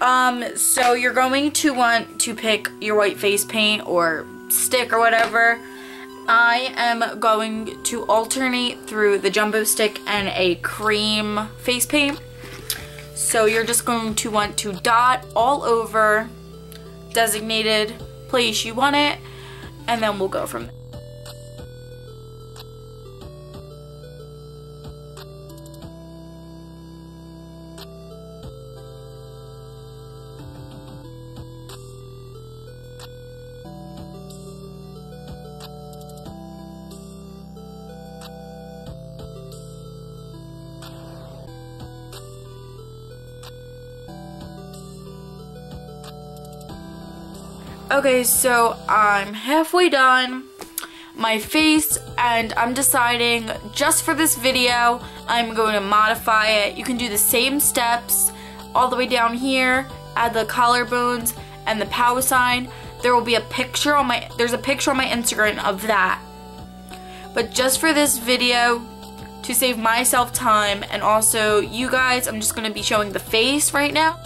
Um, so you're going to want to pick your white face paint or stick or whatever. I am going to alternate through the jumbo stick and a cream face paint. So you're just going to want to dot all over designated place you want it and then we'll go from there. Okay, so I'm halfway done my face and I'm deciding just for this video I'm going to modify it. You can do the same steps all the way down here, add the collarbones and the power sign. There will be a picture on my there's a picture on my Instagram of that. But just for this video to save myself time and also you guys, I'm just going to be showing the face right now.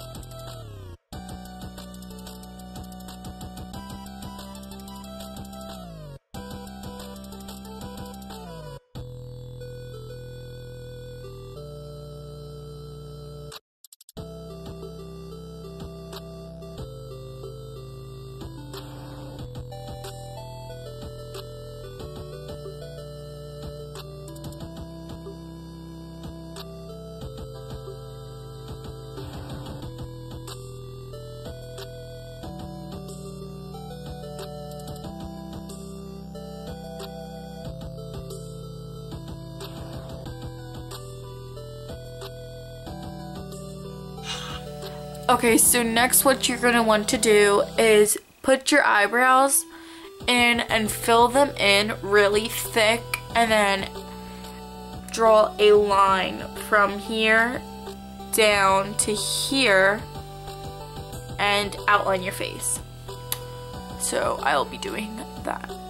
Okay, so next what you're going to want to do is put your eyebrows in and fill them in really thick and then draw a line from here down to here and outline your face. So I'll be doing that.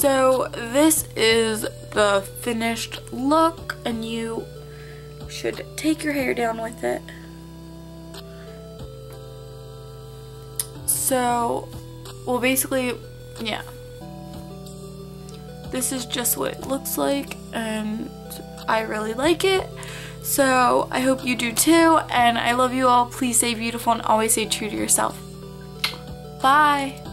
So this is the finished look and you should take your hair down with it. So, well basically, yeah. This is just what it looks like and I really like it. So I hope you do too and I love you all. Please stay beautiful and always stay true to yourself. Bye.